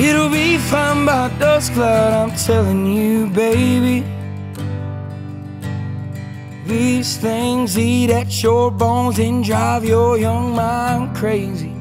It'll be fine by dusk cloud, I'm telling you, baby. These things eat at your bones and drive your young mind crazy.